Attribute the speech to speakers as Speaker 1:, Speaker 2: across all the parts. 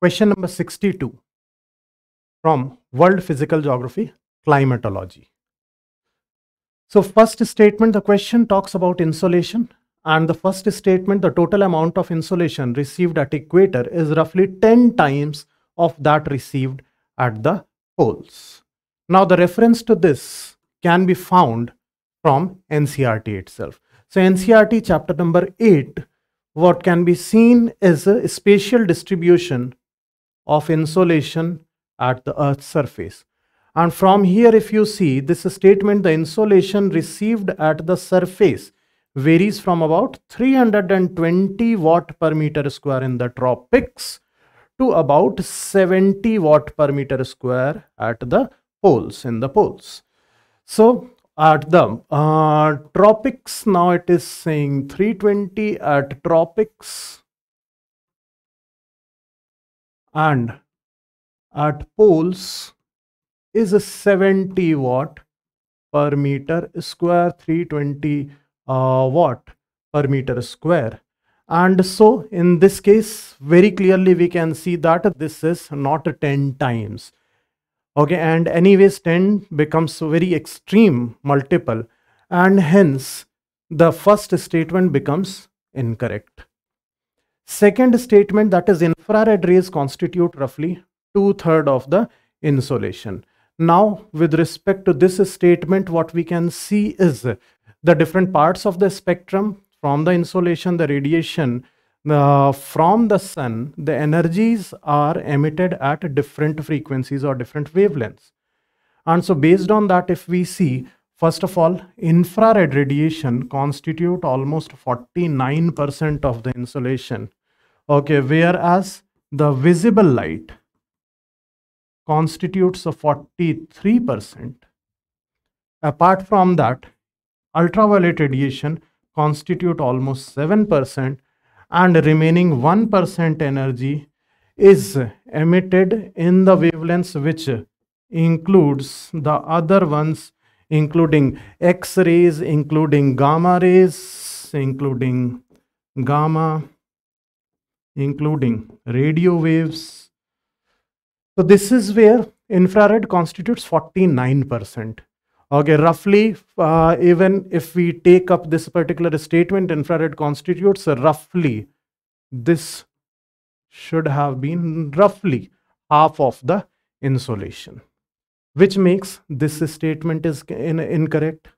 Speaker 1: Question number 62 from World Physical Geography, Climatology. So first statement, the question talks about insolation and the first statement, the total amount of insolation received at equator is roughly 10 times of that received at the poles. Now the reference to this can be found from NCERT itself. So NCERT chapter number 8, what can be seen is a spatial distribution of insolation at the earth's surface. And from here, if you see this statement, the insolation received at the surface varies from about 320 watt per meter square in the tropics to about 70 watt per meter square at the poles in the poles. So at the uh, tropics now it is saying 320 at tropics and at poles is a 70 watt per meter square 320 uh, watt per meter square. And so in this case very clearly we can see that this is not 10 times. Okay and anyways 10 becomes very extreme multiple. And hence the first statement becomes incorrect second statement that is infrared rays constitute roughly two-third of the insolation now with respect to this statement what we can see is the different parts of the spectrum from the insolation, the radiation uh, from the sun, the energies are emitted at different frequencies or different wavelengths. And so based on that, if we see, first of all, infrared radiation constitute almost 49% of the insolation. Okay, whereas the visible light constitutes a 43%. Apart from that, ultraviolet radiation constitute almost 7% and remaining 1% energy is emitted in the wavelengths which includes the other ones including x-rays including gamma rays including gamma including radio waves so this is where infrared constitutes 49% Okay, roughly, uh, even if we take up this particular statement, infrared constitutes roughly, this should have been roughly half of the insolation, which makes this statement is in, incorrect.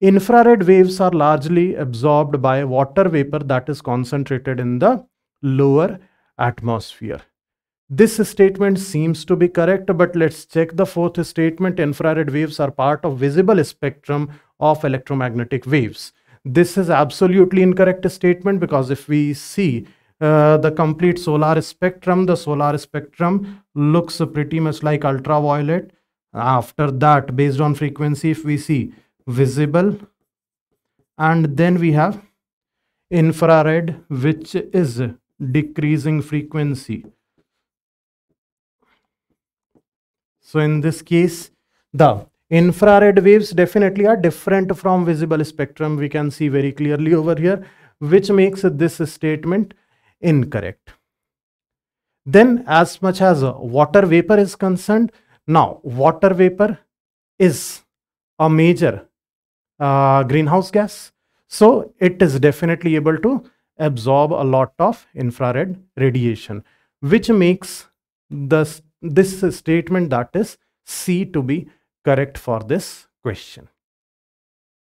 Speaker 1: Infrared waves are largely absorbed by water vapor that is concentrated in the lower atmosphere. This statement seems to be correct, but let's check the fourth statement. Infrared waves are part of visible spectrum of electromagnetic waves. This is absolutely incorrect statement because if we see uh, the complete solar spectrum, the solar spectrum looks pretty much like ultraviolet. After that, based on frequency, if we see visible, and then we have infrared, which is decreasing frequency So in this case, the infrared waves definitely are different from visible spectrum. We can see very clearly over here, which makes this statement incorrect. Then as much as water vapor is concerned, now water vapor is a major uh, greenhouse gas. So it is definitely able to absorb a lot of infrared radiation, which makes the this statement that is C to be correct for this question.